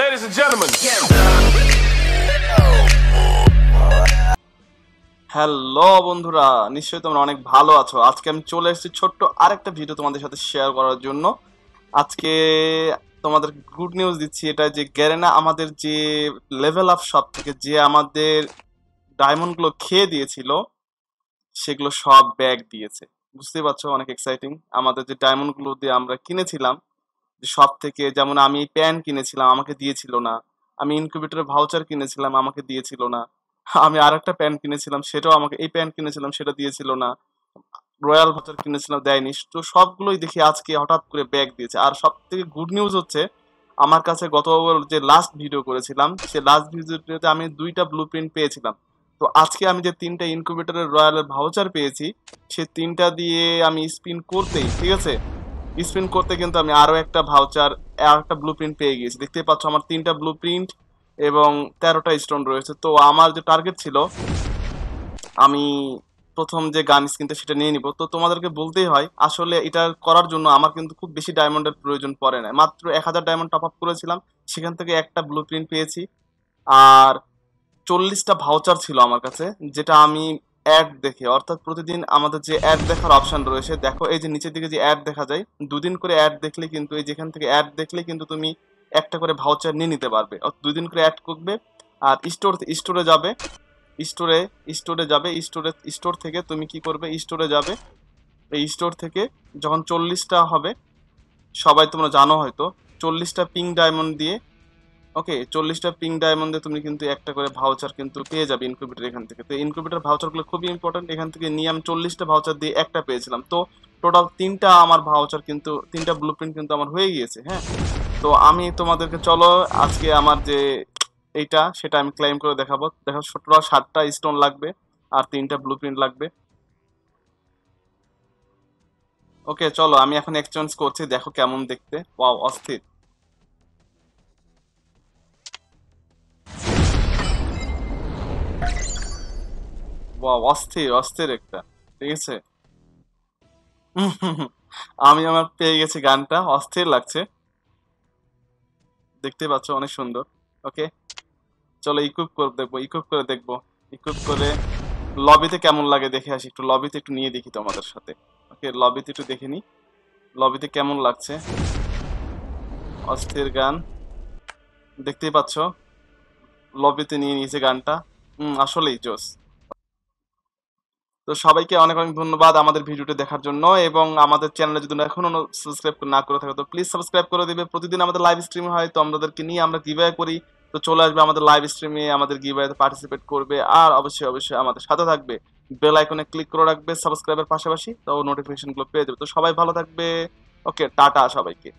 Ladies and gentlemen. Hello বন্ধুরা। নিশ্চয়ই তোমরা অনেক ভালো আছো। আজকে আমি চলে এসেছি ছোট্ট আরেকটা ভিডিও তোমাদের সাথে শেয়ার করার জন্য। আজকে তোমাদের গুড নিউজ দিচ্ছি এটা যে গ্যারেনা আমাদের যে লেভেল আপ শপ থেকে যে আমাদের ডায়মন্ডগুলো খেয়ে দিয়েছিল, সেগুলো সব ব্যাগ দিয়েছে। বুঝতে পারছ, অনেক এক্সাইটিং আমাদের যে ডায়মন্ডগুলো দিয়ে আমরা কিনেছিলাম শপ থেকে, যেমন আমি প্যান কিনেছিলাম, আমাকে দিয়েছিল না। আমি ইনকিউবেটরের ভাউচার কিনেছিলাম, আমাকে দিয়েছিল না। আমি আর একটা প্যান্ট কিনেছিলাম, সেটাও আমাকে, এই প্যান্ট কিনেছিলাম, সেটা দিয়েছিল না। রয়্যাল ভাউচার কিনেছিলাম, দেয়নি। তো সবগুলোই দেখি আজকে হঠাৎ করে ব্যাগ দিয়েছে। আর সব থেকে গুড নিউজ হচ্ছে, আমার কাছে গত যে লাস্ট ভিডিও করেছিলাম, সে লাস্ট ভিডিওতে আমি দুইটা ব্লু প্রিন্ট পেয়েছিলাম। তো আজকে আমি যে তিনটা ইনকিউবেটরের রয়্যালের ভাউচার পেয়েছি, সে তিনটা দিয়ে আমি স্পিন করতেই, ঠিক আছে? স্পিন করতে কিন্তু আমি আরও একটা ভাউচার আর একটা ব্লু প্রিন্ট পেয়ে গিয়েছি। দেখতেই পাচ্ছ আমার তিনটা ব্লু প্রিন্ট এবং তেরোটা স্টোন রয়েছে। তো আমার যে টার্গেট ছিল, আমি প্রথম যে গান স্কিনটা সেটা নিয়ে নিব। তো তোমাদেরকে বলতেই হয়, আসলে এটা করার জন্য আমার কিন্তু খুব বেশি ডায়মন্ডের প্রয়োজন পড়ে না। মাত্র এক হাজার ডায়মন্ড টপ আপ করেছিলাম, সেখান থেকে একটা ব্লু প্রিন্ট পেয়েছি। আর চল্লিশটা ভাউচার ছিল আমার কাছে, যেটা আমি অ্যাড দেখে, অর্থাৎ প্রতিদিন আমাদের যে অ্যাড দেখার অপশন রয়েছে, দেখো এই যে নিচের দিকে যে অ্যাড দেখা যায়, দুদিন করে অ্যাড দেখলে কিন্তু এই যেখান থেকে অ্যাড দেখলে কিন্তু তুমি একটা করে ভাউচার নিয়ে নিতে পারবে। দুই দিন করে অ্যাড করবে আর স্টোর স্টোরে যাবে স্টোরে স্টোরে যাবে স্টোরে স্টোর থেকে তুমি কি করবে স্টোরে যাবে, এই স্টোর থেকে যখন চল্লিশটা হবে, সবাই তোমরা জানো হয়তো, চল্লিশটা পিঙ্ক ডায়মন্ড দিয়ে ওকে চল্লিশটা পিঙ্ক ডায়মন্ডে তুমি কিন্তু একটা করে ভাউচার কিন্তু পেয়ে যাবে ইনকিউবেটর এখান থেকে। তো ইনকিউবেটর ভাউচারগুলো খুবই ইম্পর্টেন্ট এখান থেকে নিয়ে আমি চল্লিশটা ভাউচার দিয়ে একটা পেয়েছিলাম। তো টোটাল তিনটা আমার ভাউচার কিন্তু, তিনটা ব্লু কিন্তু আমার হয়ে গিয়েছে হ্যাঁ? তো আমি তোমাদেরকে চলো, আজকে আমার যে এইটা, সেটা আমি ক্লাইম করে দেখাবো। দেখো, টোটাল সাতটা স্টোন লাগবে আর তিনটা ব্লু লাগবে। ওকে চলো, আমি এখন এক্সচেঞ্জ করছি। দেখো কেমন দেখতে। ওয়াও অস্থির। অস্থির অস্থির একটা। ঠিক আছে? আমি আমার পেয়ে গেছি গানটা, অস্থির লাগছে। দেখতে পাচ্ছ, অনেক সুন্দর। ওকে চলো ইকুইপ করে দেখব ইকুইপ করে দেখব। ইকুইপ করে লবিতে কেমন লাগে দেখে আসি, একটু লবিতে একটু নিয়ে দেখি তোমাদের সাথে। ওকে লবিতে একটু দেখে নি। লবিতে কেমন লাগছে? অস্থির গান। দেখতেই পাচ্ছ? লবিতে নিয়ে নিয়েছে গানটা। হুম আসলেই জোস তো সবাইকে অনেক অনেক ধন্যবাদ আমাদের ভিডিওটি দেখার জন্য এবং আমাদের চ্যানেলে যদি এখনও সাবস্ক্রাইব না করে থাকে, তো প্লিজ সাবস্ক্রাইব করে দিবে। প্রতিদিন আমাদের লাইভ স্ট্রিম হয়, তো আমাদেরকে নিয়ে আমরা গিভওয়ে করি। তো চলে আসবে আমাদের লাইভ স্ট্রিমে আমাদের গিভওয়েতে পার্টিসিপেট করবে আর অবশ্যই অবশ্যই আমাদের সাথে থাকবে। বেল আইকনে ক্লিক করে রাখবে সাবস্ক্রাইবের পাশাপাশি, তো নোটিফিকেশনগুলো পেয়ে যাবে। তো সবাই ভালো থাকবে। ওকে টাটা সবাইকে।